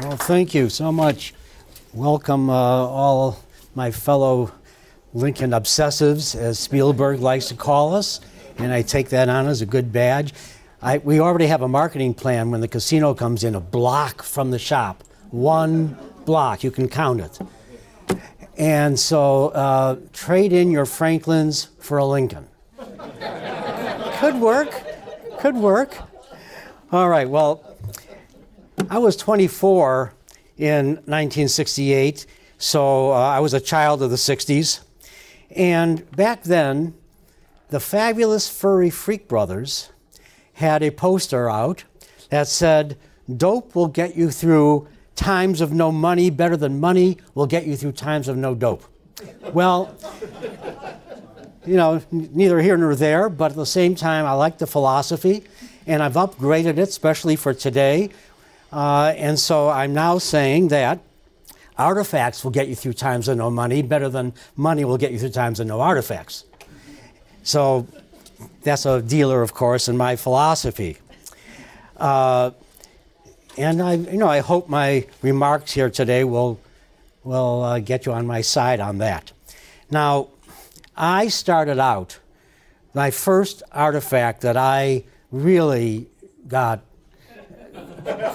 Well, thank you so much. Welcome, uh, all my fellow Lincoln obsessives, as Spielberg likes to call us, and I take that on as a good badge. I, we already have a marketing plan when the casino comes in, a block from the shop. One block, you can count it. And so uh, trade in your Franklins for a Lincoln. Could work. Could work. All right, well, I was 24 in 1968, so uh, I was a child of the 60s. And back then, the fabulous Furry Freak Brothers had a poster out that said, Dope will get you through times of no money better than money will get you through times of no dope. Well, you know, neither here nor there, but at the same time, I like the philosophy, and I've upgraded it, especially for today. Uh, and so I'm now saying that artifacts will get you through times of no money better than money will get you through times of no artifacts. So that's a dealer, of course, in my philosophy. Uh, and I, you know, I hope my remarks here today will, will uh, get you on my side on that. Now, I started out, my first artifact that I really got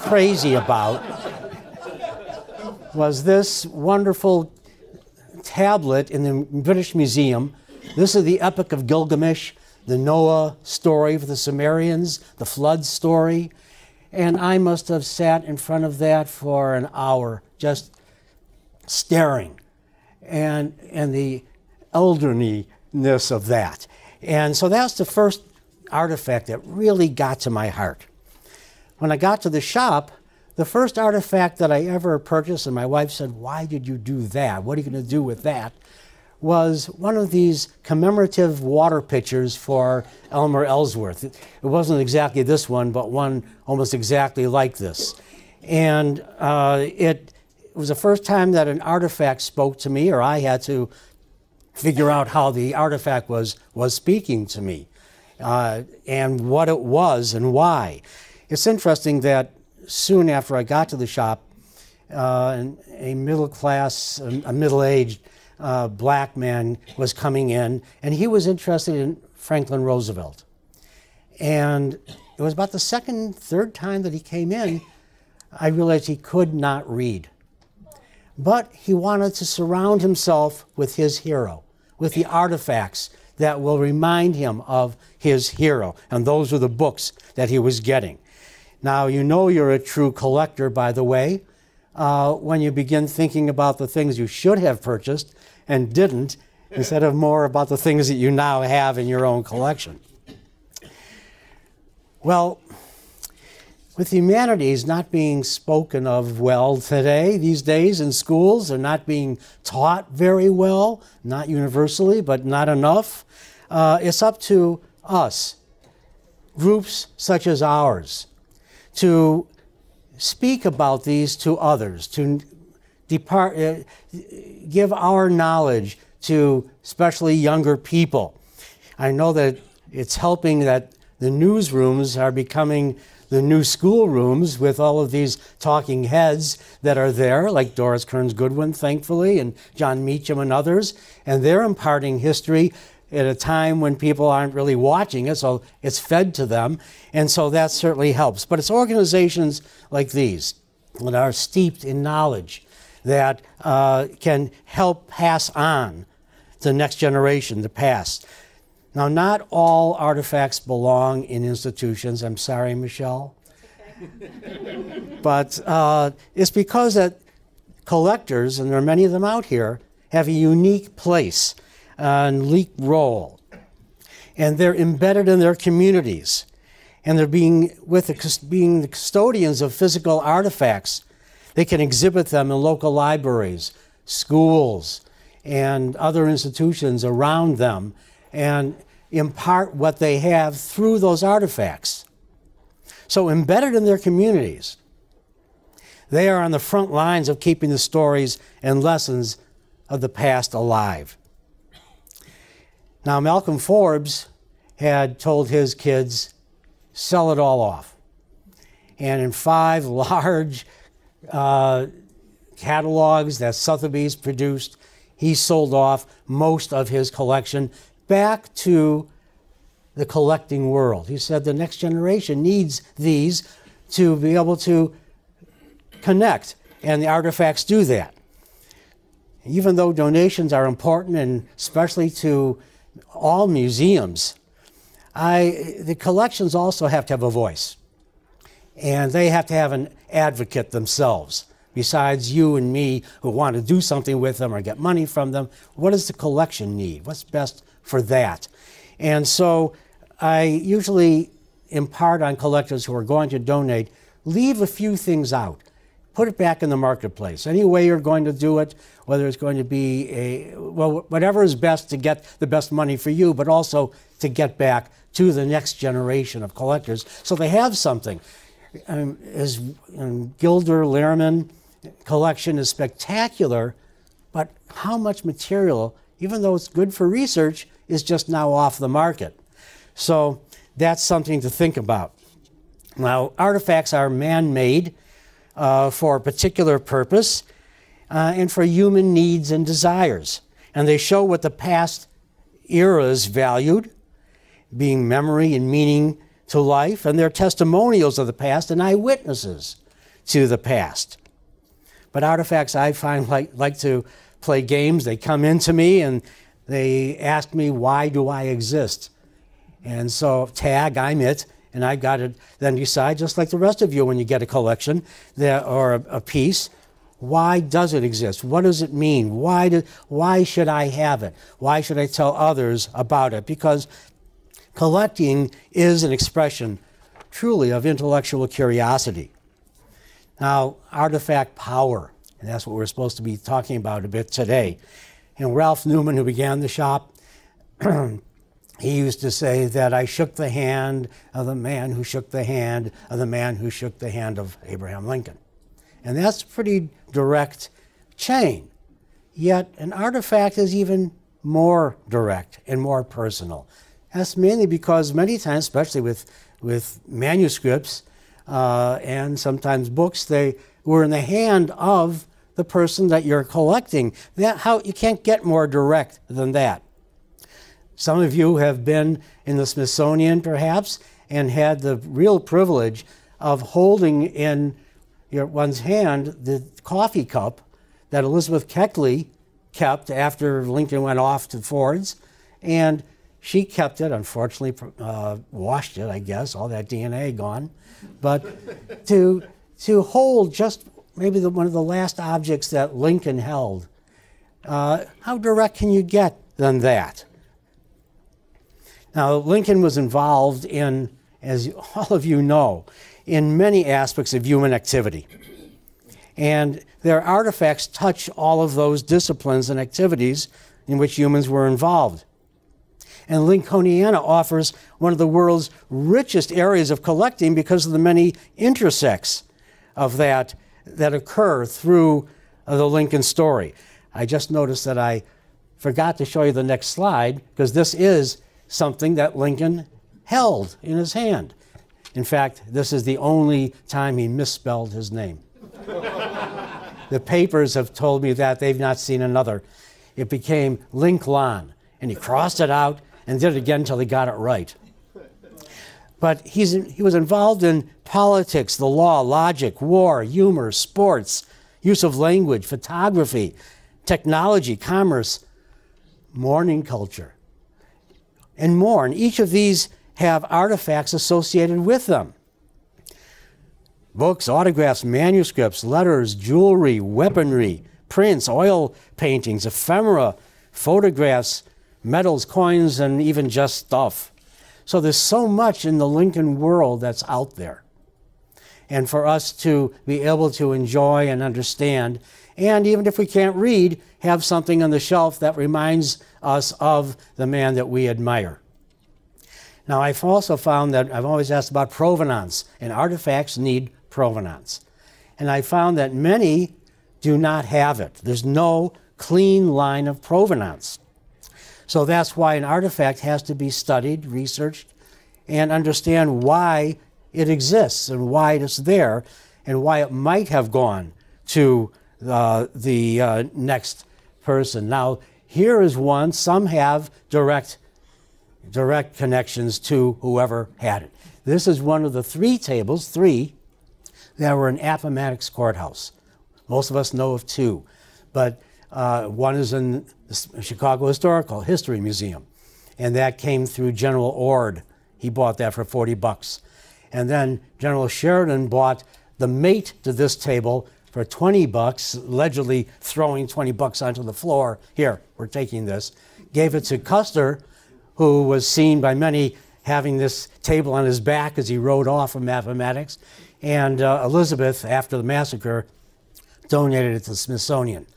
crazy about was this wonderful tablet in the British Museum. This is the Epic of Gilgamesh the Noah story for the Sumerians, the flood story. And I must have sat in front of that for an hour, just staring, and, and the elderliness of that. And so that's the first artifact that really got to my heart. When I got to the shop, the first artifact that I ever purchased, and my wife said, Why did you do that? What are you going to do with that? was one of these commemorative water pitchers for Elmer Ellsworth. It wasn't exactly this one, but one almost exactly like this. And uh, it, it was the first time that an artifact spoke to me, or I had to figure out how the artifact was, was speaking to me uh, and what it was and why. It's interesting that soon after I got to the shop, uh, a middle class, a middle aged uh, black man was coming in, and he was interested in Franklin Roosevelt. And it was about the second, third time that he came in, I realized he could not read. But he wanted to surround himself with his hero, with the artifacts that will remind him of his hero. And those were the books that he was getting. Now, you know you're a true collector, by the way, uh, when you begin thinking about the things you should have purchased and didn't, instead of more about the things that you now have in your own collection. Well, with humanities not being spoken of well today, these days in schools, they're not being taught very well, not universally, but not enough. Uh, it's up to us, groups such as ours, to speak about these to others, to depart, uh, give our knowledge to especially younger people. I know that it's helping that the newsrooms are becoming the new schoolrooms with all of these talking heads that are there, like Doris Kearns Goodwin, thankfully, and Jon Meacham and others. And they're imparting history at a time when people aren't really watching it, so it's fed to them. And so that certainly helps. But it's organizations like these that are steeped in knowledge that uh, can help pass on to the next generation, the past. Now, not all artifacts belong in institutions. I'm sorry, Michelle. but uh, it's because that collectors, and there are many of them out here, have a unique place and unique role. And they're embedded in their communities. And they're being, with the, being the custodians of physical artifacts they can exhibit them in local libraries, schools, and other institutions around them and impart what they have through those artifacts. So, embedded in their communities, they are on the front lines of keeping the stories and lessons of the past alive. Now, Malcolm Forbes had told his kids, sell it all off. And in five large uh, catalogs that Sotheby's produced, he sold off most of his collection back to the collecting world. He said the next generation needs these to be able to connect, and the artifacts do that. Even though donations are important, and especially to all museums, I, the collections also have to have a voice. And they have to have an advocate themselves. Besides you and me who want to do something with them or get money from them, what does the collection need? What's best for that? And so I usually impart on collectors who are going to donate, leave a few things out. Put it back in the marketplace. Any way you're going to do it, whether it's going to be a, well, whatever is best to get the best money for you, but also to get back to the next generation of collectors so they have something. Um, as um, Gilder Lehrman collection is spectacular, but how much material, even though it's good for research, is just now off the market. So that's something to think about. Now, artifacts are man made uh, for a particular purpose uh, and for human needs and desires. And they show what the past eras valued, being memory and meaning to life, and they're testimonials of the past and eyewitnesses to the past. But artifacts, I find, like, like to play games. They come into me and they ask me, why do I exist? And so, tag, I'm it, and I got to then decide, just like the rest of you when you get a collection that, or a, a piece, why does it exist? What does it mean? Why, do, why should I have it? Why should I tell others about it? Because collecting is an expression truly of intellectual curiosity. Now, artifact power, and that's what we're supposed to be talking about a bit today. And Ralph Newman, who began the shop, he used to say that I shook the hand of the man who shook the hand of the man who shook the hand of Abraham Lincoln. And that's a pretty direct chain. Yet an artifact is even more direct and more personal. That's mainly because many times, especially with, with manuscripts uh, and sometimes books, they were in the hand of the person that you're collecting. That, how, you can't get more direct than that. Some of you have been in the Smithsonian, perhaps, and had the real privilege of holding in your, one's hand the coffee cup that Elizabeth Keckley kept after Lincoln went off to Ford's. And she kept it, unfortunately, uh, washed it, I guess, all that DNA gone. But to, to hold just maybe the, one of the last objects that Lincoln held, uh, how direct can you get than that? Now, Lincoln was involved in, as all of you know, in many aspects of human activity. And their artifacts touch all of those disciplines and activities in which humans were involved. And Lincolniana offers one of the world's richest areas of collecting because of the many intersects of that that occur through the Lincoln story. I just noticed that I forgot to show you the next slide because this is something that Lincoln held in his hand. In fact, this is the only time he misspelled his name. the papers have told me that they've not seen another. It became Lincoln, and he crossed it out and did it again until he got it right. But he's, he was involved in politics, the law, logic, war, humor, sports, use of language, photography, technology, commerce, mourning culture, and more. And each of these have artifacts associated with them books, autographs, manuscripts, letters, jewelry, weaponry, prints, oil paintings, ephemera, photographs, medals, coins, and even just stuff. So there's so much in the Lincoln world that's out there. And for us to be able to enjoy and understand, and even if we can't read, have something on the shelf that reminds us of the man that we admire. Now, I've also found that I've always asked about provenance, and artifacts need provenance. And I found that many do not have it. There's no clean line of provenance. So that's why an artifact has to be studied, researched, and understand why it exists and why it's there. and why it might have gone to uh, the uh, next person. Now, here is one. Some have direct, direct connections to whoever had it. This is one of the three tables, three, that were in Appomattox Courthouse. Most of us know of two, but uh, one is in the Chicago Historical History Museum, and that came through General Ord. He bought that for 40 bucks. And then General Sheridan bought the mate to this table for 20 bucks, allegedly throwing 20 bucks onto the floor. Here, we're taking this. Gave it to Custer, who was seen by many having this table on his back as he rode off from Appomattox. And uh, Elizabeth, after the massacre, donated it to the Smithsonian.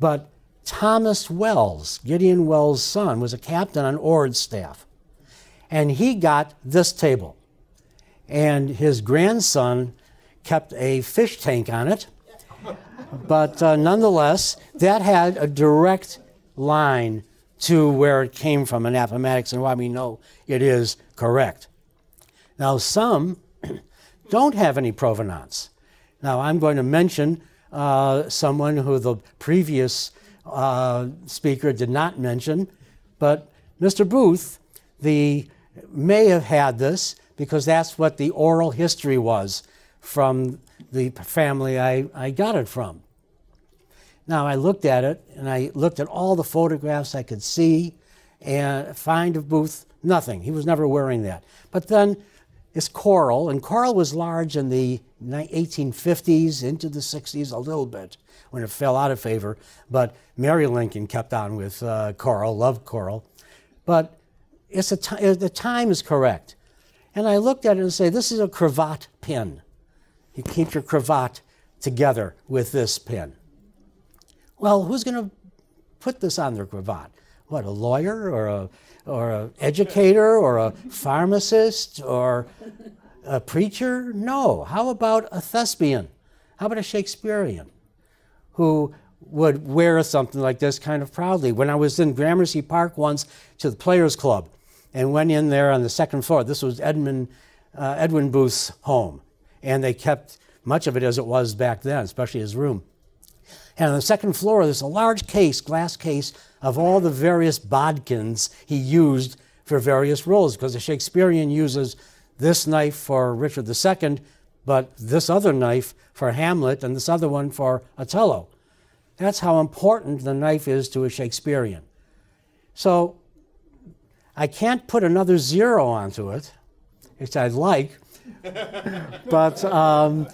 But Thomas Welles, Gideon Welles' son, was a captain on Ord's staff. And he got this table. And his grandson kept a fish tank on it. But uh, nonetheless, that had a direct line to where it came from in Appomattox and why we know it is correct. Now, some don't have any provenance. Now, I'm going to mention uh, someone who the previous uh, speaker did not mention, but Mr. Booth, the may have had this because that's what the oral history was from the family I, I got it from. Now I looked at it and I looked at all the photographs I could see and find of Booth, nothing. He was never wearing that. But then it's coral, and coral was large in the 1850s into the 60s a little bit when it fell out of favor. But Mary Lincoln kept on with uh, coral, loved coral. But it's a t- the time is correct. And I looked at it and say, this is a cravat pin. You keep your cravat together with this pin. Well, who's going to put this on their cravat? What, a lawyer or a or an educator or a pharmacist or a preacher? No. How about a thespian? How about a Shakespearean who would wear something like this kind of proudly? When I was in Gramercy Park once to the Players Club and went in there on the second floor, this was Edmund, uh, Edwin Booth's home, and they kept much of it as it was back then, especially his room. And on the second floor, there's a large case, glass case, of all the various bodkins he used for various roles, because the Shakespearean uses this knife for Richard II, but this other knife for Hamlet, and this other one for Othello. That's how important the knife is to a Shakespearean. So I can't put another zero onto it, which I'd like, but um,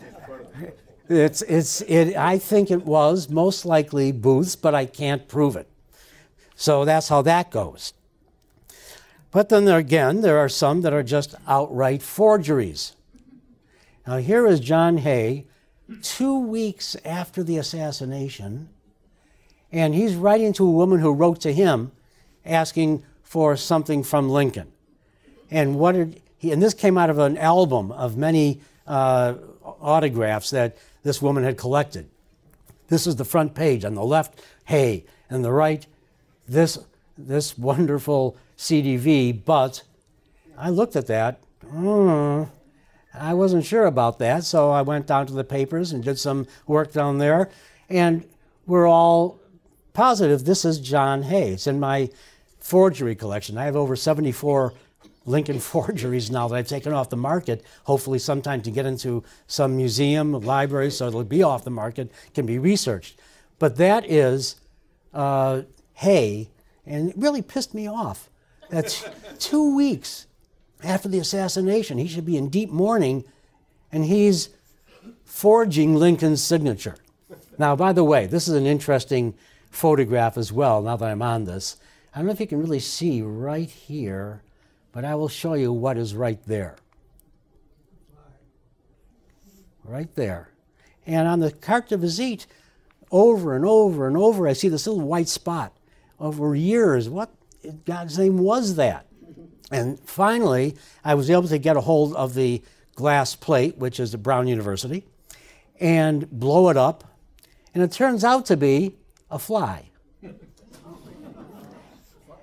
it's, it's, it, I think it was most likely Booth's, but I can't prove it. So that's how that goes. But then there, again, there are some that are just outright forgeries. Now, here is John Hay, two weeks after the assassination, and he's writing to a woman who wrote to him asking for something from Lincoln. And what did he, and this came out of an album of many uh, autographs that this woman had collected. This is the front page. On the left, Hay, and the right, this, this wonderful CDV, but I looked at that. Mm, I wasn't sure about that, so I went down to the papers and did some work down there, and we're all positive this is John Hay. It's in my forgery collection. I have over 74 Lincoln forgeries now that I've taken off the market, hopefully sometime to get into some museum, library, so it'll be off the market, can be researched. But that is uh, Hay, and it really pissed me off. That's two weeks after the assassination. He should be in deep mourning, and he's forging Lincoln's signature. Now, by the way, this is an interesting photograph as well, now that I'm on this. I don't know if you can really see right here but I will show you what is right there. Right there. And on the carte de visite, over and over and over, I see this little white spot. Over years, what in God's name was that? And finally, I was able to get a hold of the glass plate, which is the Brown University, and blow it up. And it turns out to be a fly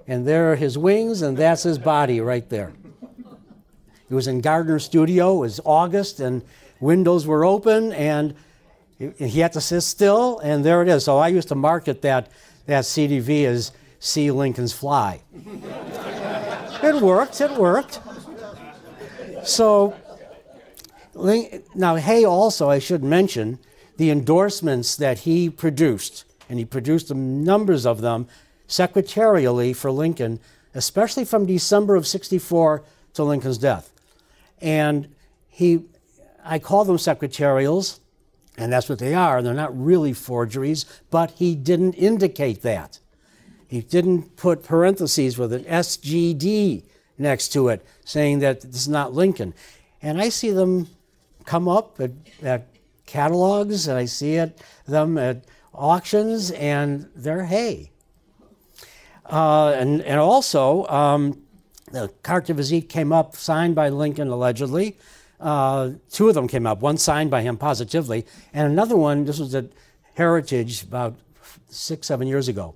and there are his wings, and that's his body right there. It was in Gardner's studio. It was August, and windows were open, and he had to sit still, and there it is. So I used to market that, that CDV as See Lincoln's Fly. it worked, it worked. So now Hay also, I should mention, the endorsements that he produced, and he produced numbers of them secretarially for Lincoln, especially from December of 64 to Lincoln's death. And he, I call them secretarials, and that's what they are. They're not really forgeries, but he didn't indicate that. He didn't put parentheses with an SGD next to it saying that this is not Lincoln. And I see them come up at, at catalogs, and I see it, them at auctions, and they're hay. Uh, and, and also, um, the carte de visite came up, signed by Lincoln allegedly. Uh, two of them came up, one signed by him positively, and another one, this was at Heritage about six, seven years ago.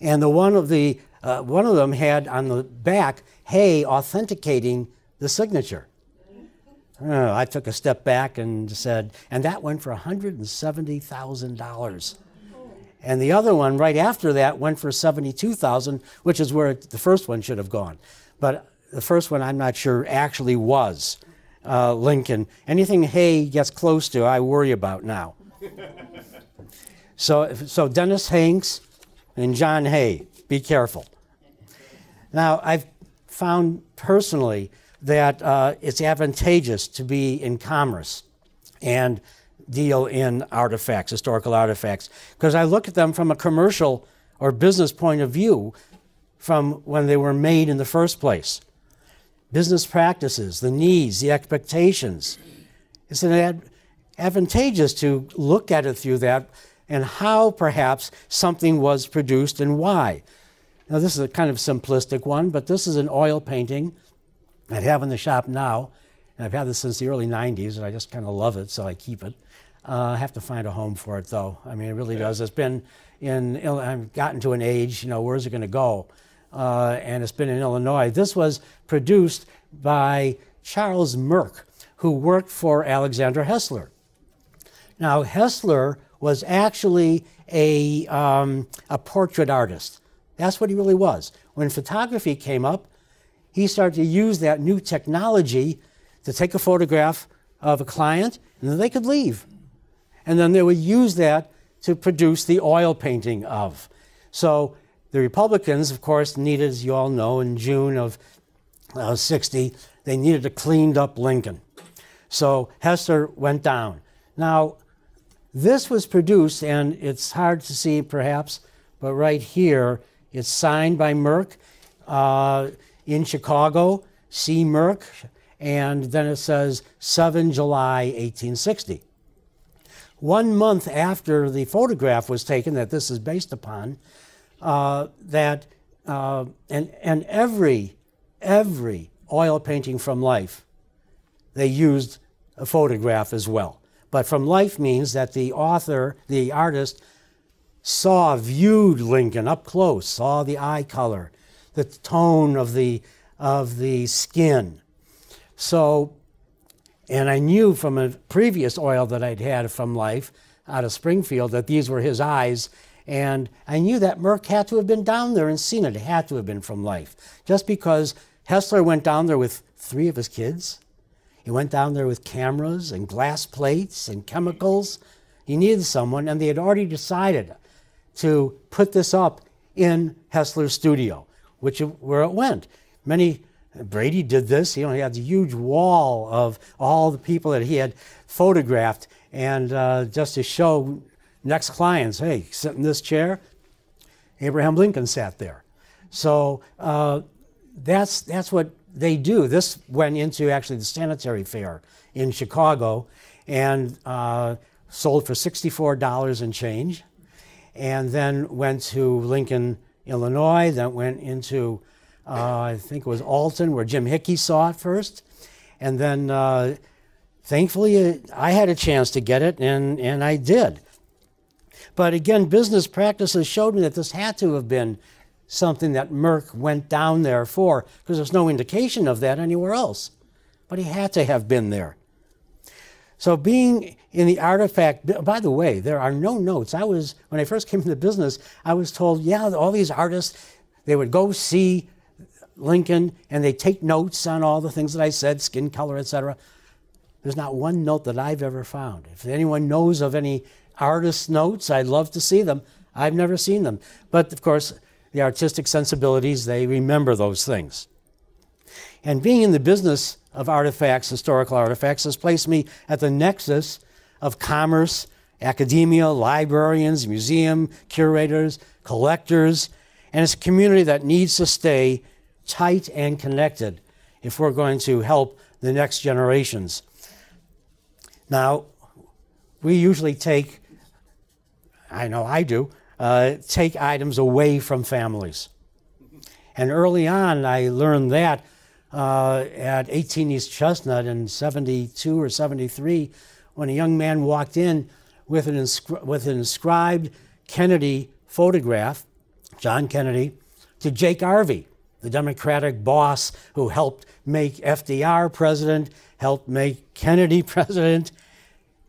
And the one of the uh, one of them had on the back Hay authenticating the signature. Uh, I took a step back and said, and that went for $170,000. And the other one right after that went for 72,000, which is where the first one should have gone. But the first one I'm not sure actually was uh, Lincoln. Anything Hay gets close to, I worry about now. so, so Dennis Hanks and John Hay, be careful. Now, I've found personally that uh, it's advantageous to be in commerce and deal in artifacts, historical artifacts, because I look at them from a commercial or business point of view from when they were made in the first place. Business practices, the needs, the expectations. It's ad- advantageous to look at it through that and how perhaps something was produced and why. Now, this is a kind of simplistic one, but this is an oil painting I have in the shop now, and I've had this since the early 90s, and I just kind of love it, so I keep it. Uh, I have to find a home for it, though. I mean, it really does. It's been in, I've gotten to an age, you know, where's it going to go? Uh, and it's been in Illinois. This was produced by Charles Merck, who worked for Alexander Hessler. Now, Hessler was actually a, um, a portrait artist. That's what he really was. When photography came up, he started to use that new technology to take a photograph of a client, and then they could leave. And then they would use that to produce the oil painting of. So the Republicans, of course, needed, as you all know, in June of uh, 60, they needed a cleaned up Lincoln. So Hessler went down. Now, this was produced, and it's hard to see perhaps, but right here, it's signed by Merck. Uh, in Chicago, C. Merck, and then it says 7 July 1860. One month after the photograph was taken that this is based upon, uh, that uh, and and every every oil painting from life, they used a photograph as well. But from life means that the author, the artist, saw, viewed Lincoln up close, saw the eye color, the tone of the, of the skin. So, and I knew from a previous oil that I'd had from life out of Springfield that these were his eyes. And I knew that Merck had to have been down there and seen it. It had to have been from life. Just because Hessler went down there with three of his kids. He went down there with cameras and glass plates and chemicals. He needed someone, and they had already decided to put this up in Hessler's studio which where it went. Many Brady did this. You know, he had a huge wall of all the people that he had photographed, and uh, just to show next clients, hey, sit in this chair. Abraham Lincoln sat there. So uh, that's that's what they do. This went into actually the sanitary fair in Chicago, and uh, sold for sixty-four dollars and change, and then went to Lincoln Illinois, then went into, uh, I think it was Alton, where Jim Hickey saw it first. And then uh, thankfully, I had a chance to get it, and, and I did. But again, business practices showed me that this had to have been something that Merck went down there for, because there's no indication of that anywhere else. But he had to have been there. So being in the artifact, by the way, there are no notes. I was, when I first came into business, I was told, yeah, all these artists, they would go see Lincoln and they take notes on all the things that I said, skin color, etc. There's not one note that I've ever found. If anyone knows of any artist notes, I'd love to see them. I've never seen them. But of course, the artistic sensibilities, they remember those things. And being in the business of artifacts, historical artifacts, has placed me at the nexus of commerce, academia, librarians, museum curators, collectors, and it's a community that needs to stay tight and connected if we're going to help the next generations. Now, we usually take, I know I do, uh, take items away from families. And early on, I learned that uh, at 18 East Chestnut in 72 or 73 when a young man walked in with an, with an inscribed Kennedy photograph, John Kennedy, to Jake Arvey, the Democratic boss who helped make FDR president, helped make Kennedy president,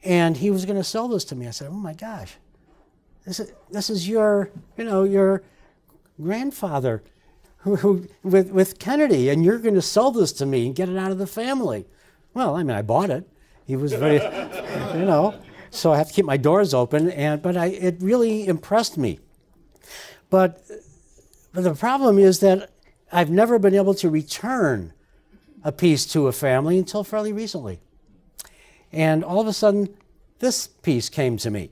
and he was going to sell this to me. I said, "Oh my gosh, this is, this is your, you know, your grandfather who, who, with, with Kennedy, and you're going to sell this to me and get it out of the family. Well, I mean, I bought it. He was very, you know, so I have to keep my doors open. And but I, it really impressed me. But, but the problem is that I've never been able to return a piece to a family until fairly recently. And all of a sudden, this piece came to me.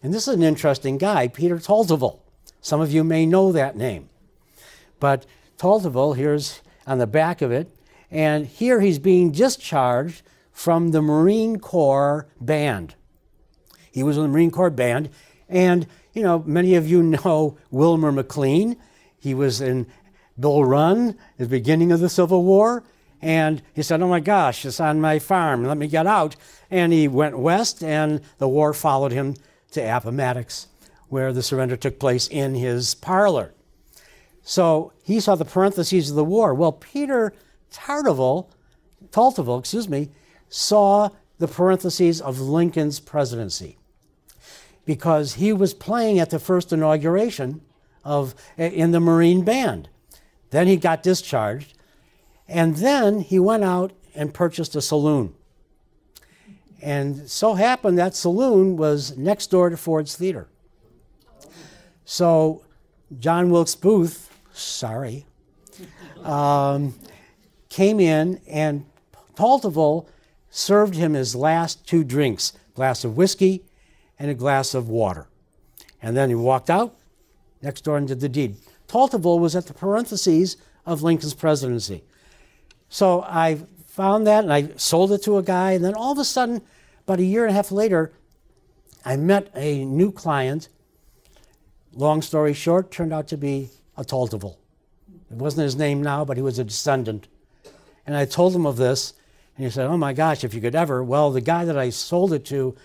And this is an interesting guy, Peter Taltavul. Some of you may know that name. But Taltavul, here's on the back of it, and here he's being discharged from the Marine Corps band. He was in the Marine Corps band, and you know, many of you know Wilmer McLean. He was in Bull Run the beginning of the Civil War, and he said, Oh my gosh, it's on my farm, let me get out. And he went west, and the war followed him to Appomattox, where the surrender took place in his parlor. So he saw the parentheses of the war. Well, Peter Tartivel, Taltavul, excuse me, saw the parentheses of Lincoln's presidency because he was playing at the first inauguration of in the Marine Band. Then he got discharged, and then he went out and purchased a saloon. And so happened that saloon was next door to Ford's Theater. So John Wilkes Booth sorry, um, came in and Taltavul served him his last two drinks glass of whiskey and a glass of water. And then he walked out next door and did the deed. Taltavul was at the parentheses of Lincoln's presidency. So I found that and I sold it to a guy. And then all of a sudden, about a year and a half later, I met a new client. Long story short, turned out to be a Taltavul. It wasn't his name now, but he was a descendant. And I told him of this, and he said, Oh my gosh, if you could ever. Well, the guy that I sold it to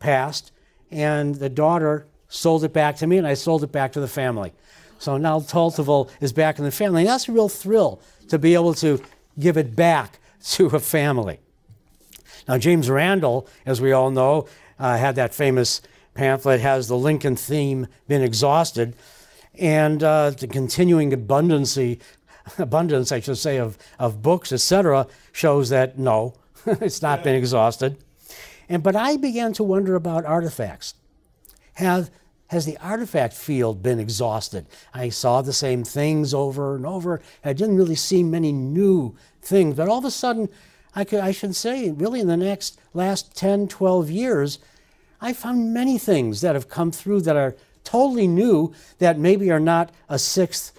passed, and the daughter sold it back to me, and I sold it back to the family. So now Taltavul is back in the family. And that's a real thrill to be able to give it back to a family. Now, James Randall, as we all know, uh, had that famous pamphlet, Has the Lincoln Theme Been Exhausted? and uh, the continuing abundancy, abundance, I should say, of, of books, etc., shows that no, it's not been exhausted. And but I began to wonder about artifacts. Have has the artifact field been exhausted? I saw the same things over and over. I didn't really see many new things, but all of a sudden, I, could, I should say, really in the next last 10, 12 years, I found many things that have come through that are totally new that maybe are not a sixth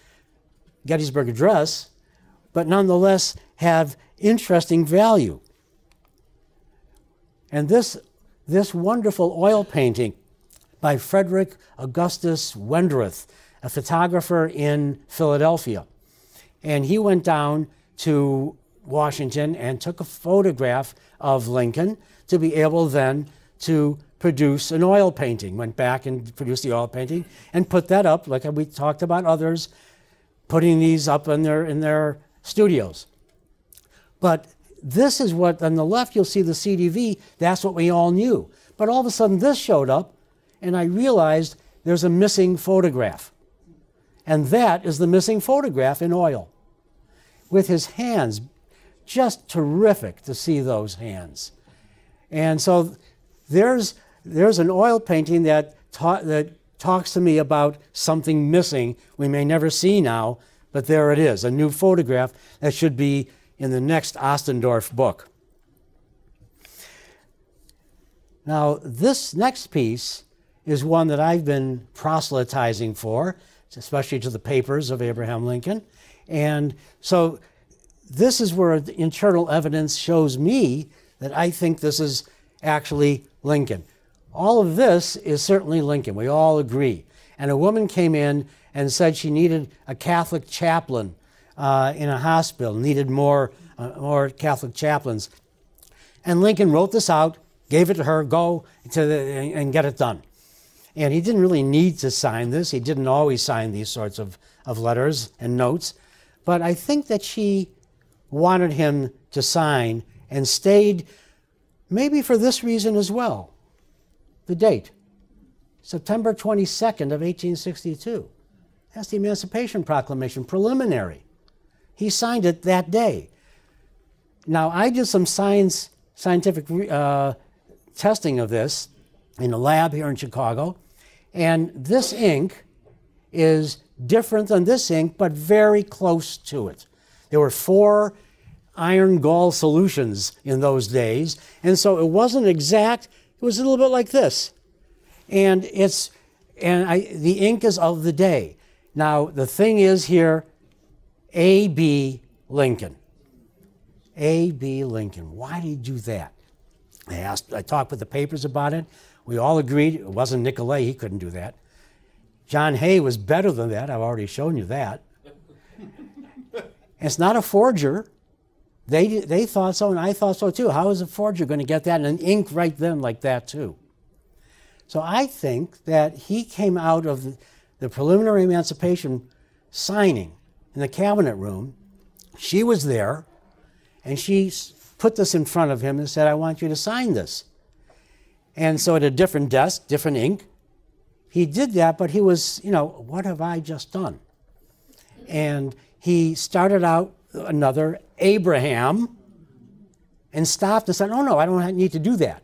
Gettysburg Address, but nonetheless have interesting value. And this, this wonderful oil painting by Frederick Augustus Wenderoth, a photographer in Philadelphia. And he went down to Washington and took a photograph of Lincoln to be able then to produce an oil painting, went back and produced the oil painting and put that up, like we talked about others putting these up in their, in their studios. But this is what, on the left, you'll see the CDV. That's what we all knew. But all of a sudden, this showed up, and I realized there's a missing photograph. And that is the missing photograph in oil. With his hands, just terrific to see those hands. And so there's, there's an oil painting that, ta- that talks to me about something missing we may never see now, but there it is, a new photograph that should be in the next Ostendorf book. Now, this next piece is one that I've been proselytizing for, especially to the papers of Abraham Lincoln. And so this is where the internal evidence shows me that I think this is actually Lincoln. All of this is certainly Lincoln. We all agree. And a woman came in and said she needed a Catholic chaplain uh, in a hospital, needed more, uh, more Catholic chaplains. And Lincoln wrote this out, gave it to her, go to the, and get it done. And he didn't really need to sign this. He didn't always sign these sorts of, of letters and notes. But I think that she wanted him to sign and stayed maybe for this reason as well the date September 22nd of 1862. That's the Emancipation Proclamation, preliminary. He signed it that day. Now, I did some science, scientific uh, testing of this in a lab here in Chicago, and this ink is different than this ink, but very close to it. There were four iron gall solutions in those days, and so it wasn't exact. It was a little bit like this, and it's and I, the ink is of the day. Now the thing is here, A. B. Lincoln. A. B. Lincoln. Why did he do that? I asked. I talked with the papers about it. We all agreed it wasn't Nicolay. He couldn't do that. John Hay was better than that. I've already shown you that. it's not a forger. They, they thought so, and I thought so too. How is a forger going to get that in ink right then like that too? So I think that he came out of the, the preliminary emancipation signing in the cabinet room. She was there, and she put this in front of him and said, I want you to sign this. And so at a different desk, different ink, he did that, but he was, you know, what have I just done? And he started out another Abraham and stopped and said, Oh, no, I don't need to do that.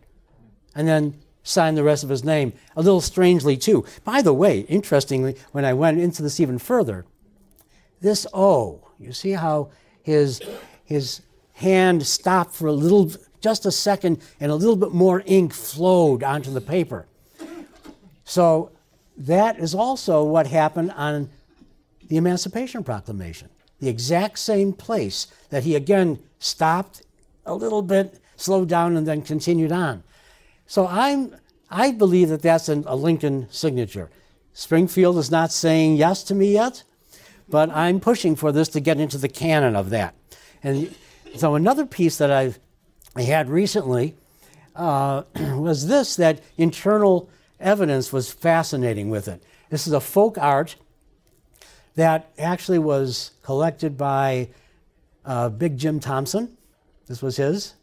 And then signed the rest of his name, a little strangely, too. By the way, interestingly, when I went into this even further, this O, you see how his, his hand stopped for a little, just a second, and a little bit more ink flowed onto the paper. So that is also what happened on the Emancipation Proclamation the exact same place that he again stopped a little bit, slowed down, and then continued on. So I'm, I believe that that's an, a Lincoln signature. Springfield is not saying yes to me yet, but I'm pushing for this to get into the canon of that. And so another piece that I've I had recently uh, was this that internal evidence was fascinating with it. This is a folk art that actually was collected by uh, Big Jim Thompson. This was his.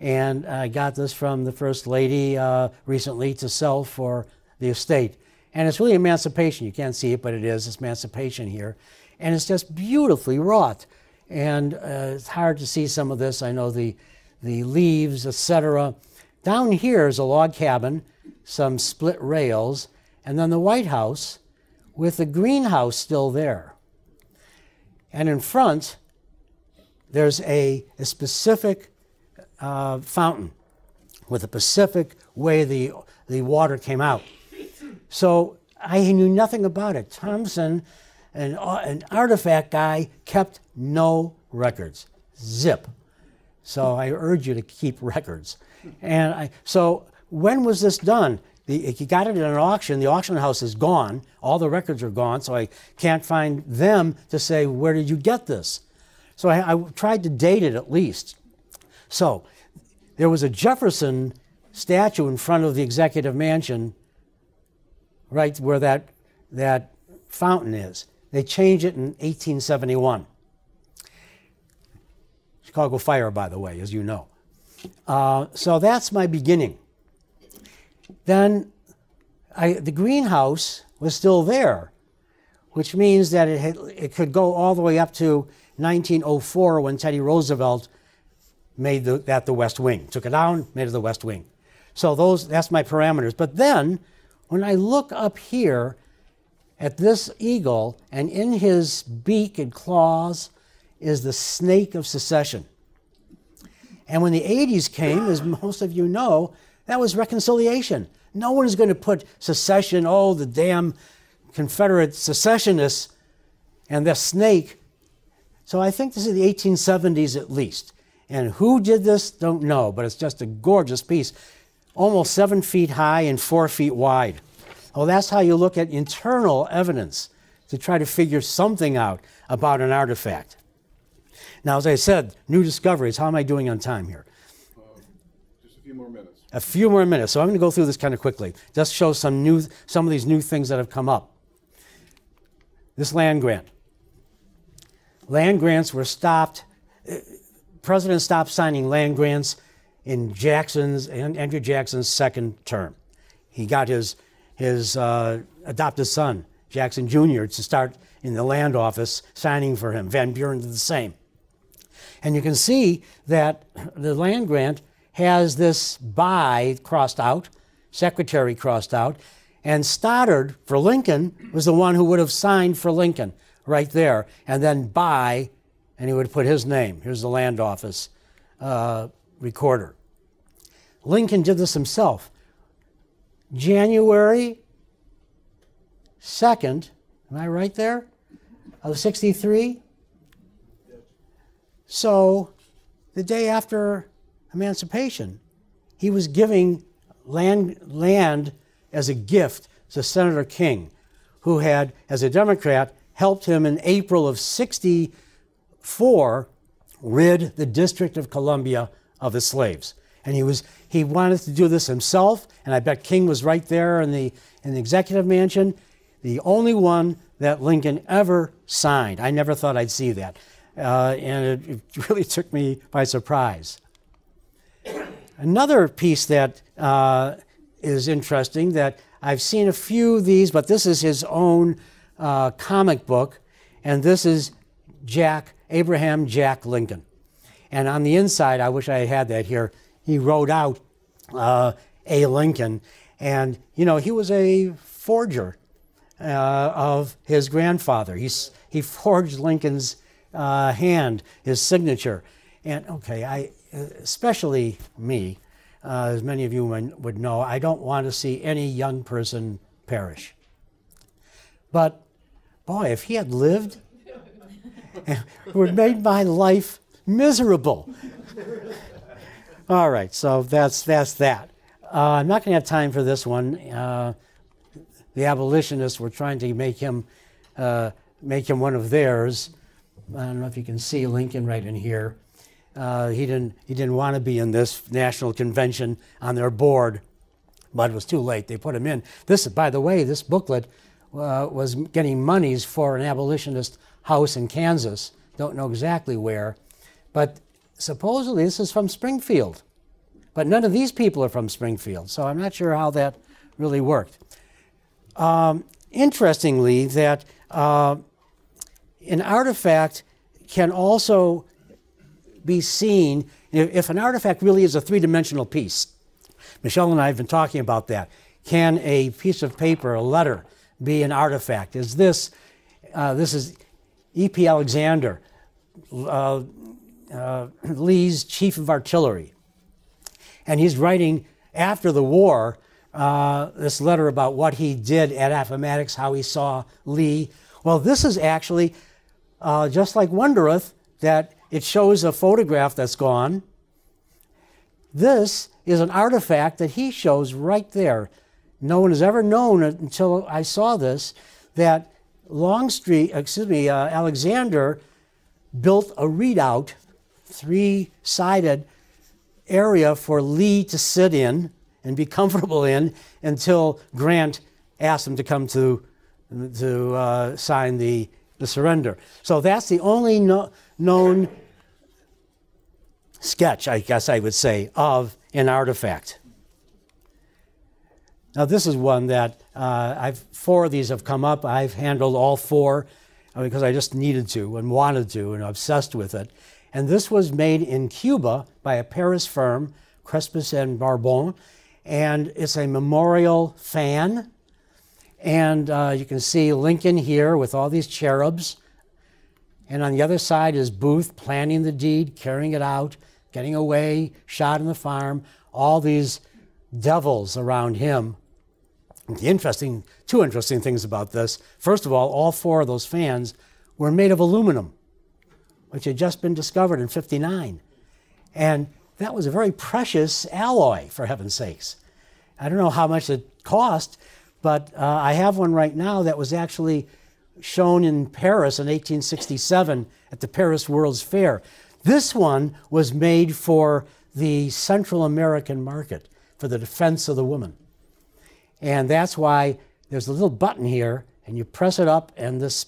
And I got this from the First Lady uh, recently to sell for the estate. And it's really emancipation. You can't see it, but it is. It's emancipation here. And it's just beautifully wrought. And uh, it's hard to see some of this. I know the, the leaves, etc. Down here is a log cabin, some split rails, and then the White House with the greenhouse still there. And in front, there's a, a specific uh, fountain with a specific way the, the water came out. So I knew nothing about it. Thompson, an, uh, an artifact guy, kept no records. Zip. So I urge you to keep records. And I, so when was this done? The, he got it at an auction. The auction house is gone. All the records are gone, so I can't find them to say, where did you get this? So I, I tried to date it at least. So there was a Jefferson statue in front of the executive mansion, right where that, that fountain is. They changed it in 1871. Chicago Fire, by the way, as you know. Uh, so that's my beginning. Then I, the greenhouse was still there, which means that it, had, it could go all the way up to 1904 when Teddy Roosevelt made the, that the West Wing, took it down, made it the West Wing. So those, that's my parameters. But then, when I look up here at this eagle, and in his beak and claws is the snake of secession. And when the 80s came, as most of you know, that was reconciliation. No one is going to put secession, oh, the damn Confederate secessionists and the snake. So I think this is the 1870s at least. And who did this, don't know, but it's just a gorgeous piece, almost seven feet high and four feet wide. Well, that's how you look at internal evidence to try to figure something out about an artifact. Now, as I said, new discoveries. How am I doing on time here? Uh, just a few more minutes. A few more minutes. So I'm going to go through this kind of quickly. Just show some new, some of these new things that have come up. This land grant. Land grants were stopped. Uh, President stopped signing land grants in Jackson's and Andrew Jackson's second term. He got his his uh, adopted son, Jackson Jr., to start in the land office signing for him. Van Buren did the same. And you can see that the land grant has this by crossed out, secretary crossed out, and Stoddard for Lincoln was the one who would have signed for Lincoln right there, and then by, and he would put his name. Here's the land office uh, recorder. Lincoln did this himself. January 2nd, am I right there? Of 63? So, the day after emancipation, he was giving land, land as a gift to Senator King, who had, as a Democrat, helped him in April of 64 rid the District of Columbia of the slaves. And he was he wanted to do this himself, and I bet King was right there in the in the executive mansion, the only one that Lincoln ever signed. I never thought I'd see that, uh, and it, really took me by surprise. Another piece that uh, is interesting that I've seen a few of these, but this is his own uh, comic book, and this is Jack Abraham Jack Lincoln. And on the inside, I wish I had that here he wrote out uh, A. Lincoln. And, you know, he was a forger uh, of his grandfather. He's, he forged Lincoln's uh, hand, his signature. And, okay, I, especially me, uh, as many of you would know, I don't want to see any young person perish. But, boy, if he had lived, it would have made my life miserable. All right, so that's that's that. Uh, I'm not going to have time for this one. Uh, the abolitionists were trying to make him uh, make him one of theirs. I don't know if you can see Lincoln right in here. Uh, he didn't he didn't want to be in this national convention on their board, but it was too late. They put him in. This, by the way, this booklet uh, was getting monies for an abolitionist house in Kansas. Don't know exactly where, but supposedly this is from Springfield. But none of these people are from Springfield, so I'm not sure how that really worked. Um, interestingly, that uh, an artifact can also be seen if an artifact really is a three dimensional piece. Michelle and I have been talking about that. Can a piece of paper, a letter, be an artifact? Is this, uh, this is E.P. Alexander, uh, uh, Lee's chief of artillery. And he's writing after the war uh, this letter about what he did at Appomattox, how he saw Lee. Well, this is actually uh, just like Wenderoth, that it shows a photograph that's gone. This is an artifact that he shows right there. No one has ever known until I saw this that Longstreet, excuse me, uh, Alexander built a redoubt, three sided area for Lee to sit in and be comfortable in until Grant asked him to come to, to uh, sign the, the surrender. So that's the only no, known sketch, I guess I would say, of an artifact. Now, this is one that uh, I've four of these have come up. I've handled all four uh, because I just needed to and wanted to and obsessed with it. And this was made in Cuba by a Paris firm, Crespus and Barbon, and it's a memorial fan. And uh, you can see Lincoln here with all these cherubs. And on the other side is Booth planning the deed, carrying it out, getting away, shot in the farm, all these devils around him. The interesting, two interesting things about this. First of all, all four of those fans were made of aluminum, which had just been discovered in 59. And that was a very precious alloy, for heaven's sakes. I don't know how much it cost, but uh, I have one right now that was actually shown in Paris in 1867 at the Paris World's Fair. This one was made for the Central American market, for the defense of the woman. And that's why there's a little button here, and you press it up, and this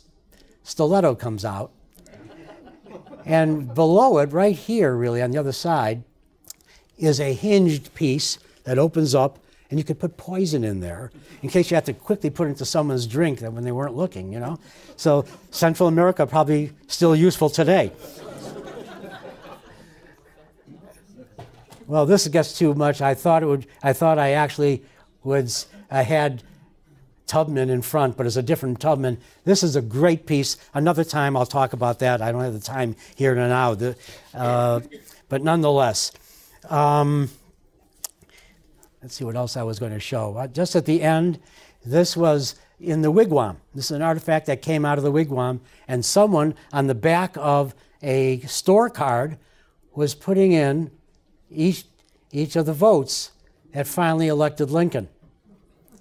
stiletto comes out. and below it, right here, really, on the other side, is a hinged piece that opens up, and you could put poison in there in case you had to quickly put it into someone's drink when they weren't looking, you know? So Central America probably still useful today. well, this gets too much. I thought it would, I thought I actually would I had Tubman in front, but it's a different Tubman. This is a great piece. Another time I'll talk about that. I don't have the time here and now. The, uh, but nonetheless, um, let's see what else I was going to show. Uh, just at the end, this was in the wigwam. This is an artifact that came out of the wigwam, and someone on the back of a store card was putting in each, each of the votes that finally elected Lincoln.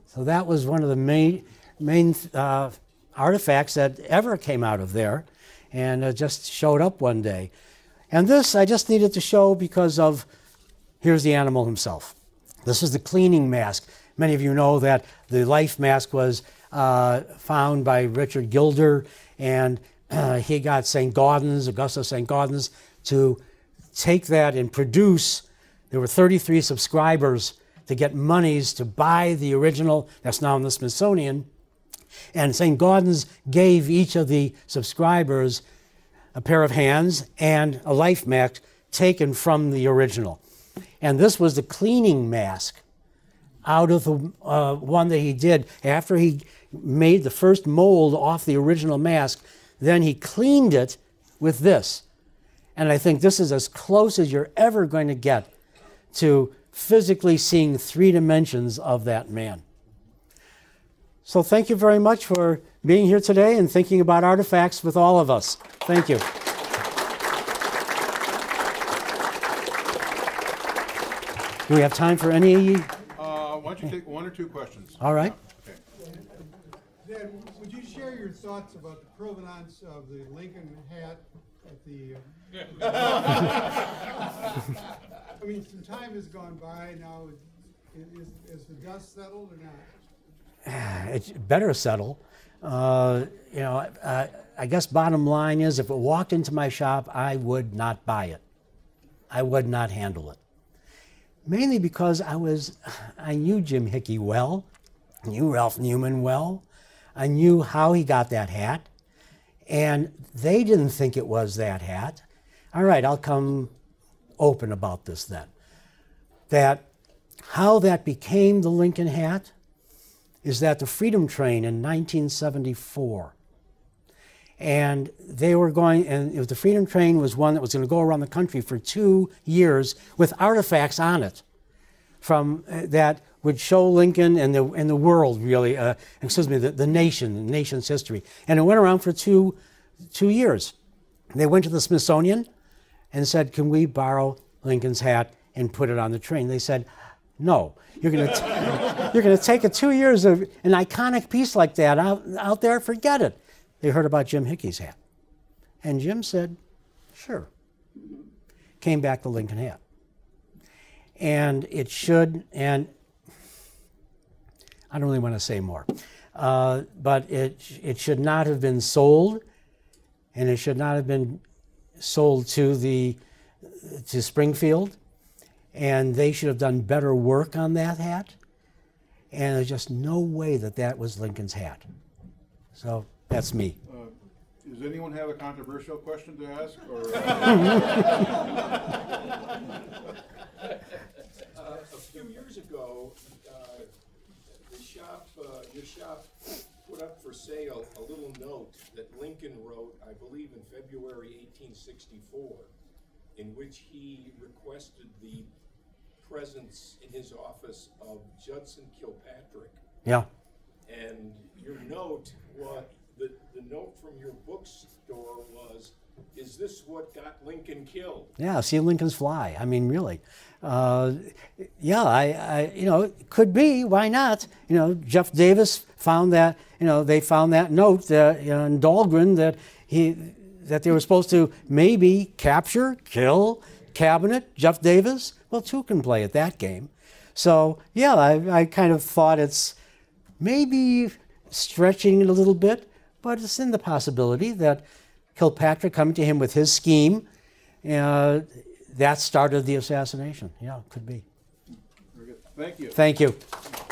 So that was one of the main, main uh, artifacts that ever came out of there, and it just showed up one day. And this I just needed to show because of here's the animal himself. This is the cleaning mask. Many of you know that the life mask was uh, found by Richard Gilder, and uh, he got St. Gaudens, Augustus St. Gaudens, to take that and produce. There were 33 subscribers to get monies to buy the original that's now in the Smithsonian. And St. Gaudens gave each of the subscribers a pair of hands and a life mask taken from the original. And this was the cleaning mask out of the uh, one that he did after he made the first mold off the original mask. Then he cleaned it with this. And I think this is as close as you're ever going to get to physically seeing three dimensions of that man. So thank you very much for being here today and thinking about artifacts with all of us. Thank you. Do we have time for any? Uh, why don't you take one or two questions? All right. Okay. Dan, would you share your thoughts about the provenance of the Lincoln hat at the? uh, I mean, some time has gone by now. Is, is the dust settled or not? It's better settle. Uh, you know, uh, I guess bottom line is if it walked into my shop, I would not buy it. I would not handle it. Mainly because I was, I knew Jim Hickey well, knew Ralph Newman well, I knew how he got that hat, and they didn't think it was that hat. All right, I'll come open about this then. That how that became the Lincoln hat is that the Freedom Train in 1974, and they were going, and the Freedom Train was one that was going to go around the country for two years with artifacts on it from uh, that would show Lincoln and the and the world really, uh, excuse me, the, the nation, the nation's history, and it went around for two two years. They went to the Smithsonian and said, "Can we borrow Lincoln's hat and put it on the train. They said, no, you're going to you're going to take a two years of an iconic piece like that out, out there, forget it. They heard about Jim Hickey's hat. And Jim said, sure. Came back the Lincoln hat. And it should, and I don't really want to say more, uh, but it, it should not have been sold, and it should not have been sold to the to Springfield, and they should have done better work on that hat. And there's just no way that that was Lincoln's hat. So that's me. Uh, Does anyone have a controversial question to ask, or? Uh, A few years ago, uh, the shop, uh, your shop put up for sale a little note that Lincoln wrote, I believe in February eighteen sixty-four, in which he requested the presence in his office of Judson Kilpatrick. Yeah. And your note, what, the, note from your bookstore was, is this what got Lincoln killed? Yeah, see Lincoln's fly. I mean, really. Uh, yeah, I, I, you know, it could be. Why not? You know, Jeff Davis found that. You know, they found that note that, you know, in Dahlgren that he that they were supposed to maybe capture, kill cabinet Jeff Davis. Well, two can play at that game. So yeah, I, I kind of thought it's maybe stretching it a little bit, but it's in the possibility that Kilpatrick coming to him with his scheme, uh, that started the assassination. Yeah, it could be. Very good. Thank you. Thank you. That was fun. Thank you.